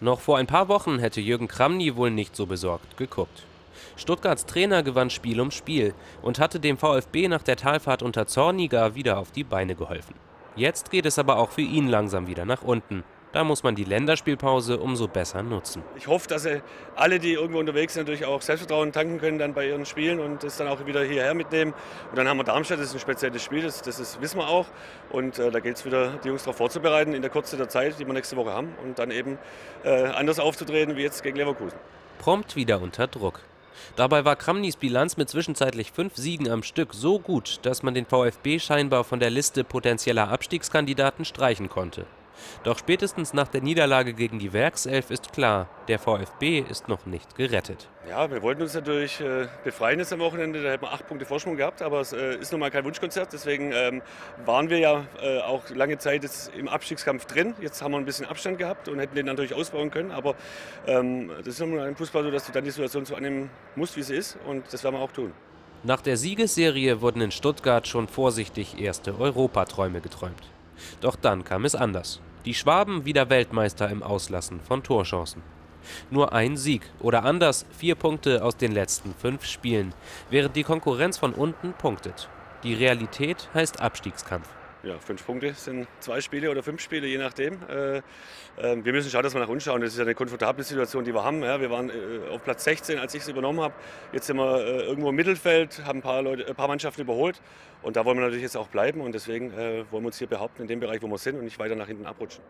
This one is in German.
Noch vor ein paar Wochen hätte Jürgen Kramny wohl nicht so besorgt geguckt. Stuttgarts Trainer gewann Spiel um Spiel und hatte dem VfB nach der Talfahrt unter Zorniger wieder auf die Beine geholfen. Jetzt geht es aber auch für ihn langsam wieder nach unten. Da muss man die Länderspielpause umso besser nutzen. Ich hoffe, dass alle, die irgendwo unterwegs sind, natürlich auch Selbstvertrauen tanken können dann bei ihren Spielen und das dann auch wieder hierher mitnehmen. Und dann haben wir Darmstadt, das ist ein spezielles Spiel, das, das ist, wissen wir auch. Und äh, da gilt es wieder, die Jungs darauf vorzubereiten in der Kürze der Zeit, die wir nächste Woche haben und dann eben äh, anders aufzutreten wie jetzt gegen Leverkusen. Prompt wieder unter Druck. Dabei war Kramnys Bilanz mit zwischenzeitlich fünf Siegen am Stück so gut, dass man den VfB scheinbar von der Liste potenzieller Abstiegskandidaten streichen konnte. Doch spätestens nach der Niederlage gegen die Werkself ist klar, der VfB ist noch nicht gerettet. Ja, wir wollten uns natürlich äh, befreien jetzt am Wochenende. Da hätten wir acht Punkte Vorsprung gehabt, aber es äh, ist nun mal kein Wunschkonzert. Deswegen ähm, waren wir ja äh, auch lange Zeit im Abstiegskampf drin. Jetzt haben wir ein bisschen Abstand gehabt und hätten den natürlich ausbauen können. Aber ähm, das ist nun mal ein Fußball so, dass du dann die Situation so annehmen musst, wie sie ist. Und das werden wir auch tun. Nach der Siegesserie wurden in Stuttgart schon vorsichtig erste Europaträume geträumt. Doch dann kam es anders. Die Schwaben wieder Weltmeister im Auslassen von Torchancen. Nur ein Sieg oder anders vier Punkte aus den letzten fünf Spielen, während die Konkurrenz von unten punktet. Die Realität heißt Abstiegskampf. Ja, fünf Punkte sind zwei Spiele oder fünf Spiele, je nachdem. Äh, äh, wir müssen schauen, dass wir nach uns schauen. Das ist ja eine komfortable Situation, die wir haben. Wir waren äh, auf Platz 16, als ich es übernommen habe. Jetzt sind wir äh, irgendwo im Mittelfeld, haben ein paar, Leute, ein paar Mannschaften überholt. Und da wollen wir natürlich jetzt auch bleiben. Und deswegen wollen wir uns hier behaupten in dem Bereich, wo wir sind und nicht weiter nach hinten abrutschen.